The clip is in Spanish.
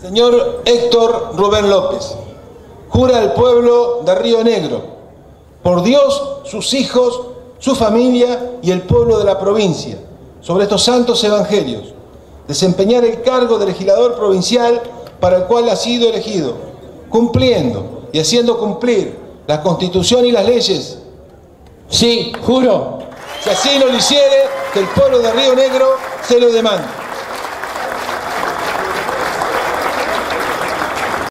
Señor Héctor Rubén López, jura al pueblo de Río Negro, por Dios, sus hijos, su familia y el pueblo de la provincia, sobre estos santos evangelios, desempeñar el cargo de legislador provincial para el cual ha sido elegido, cumpliendo y haciendo cumplir la Constitución y las leyes. Sí, juro. Si así no lo hiciere, que el pueblo de Río Negro se lo demande.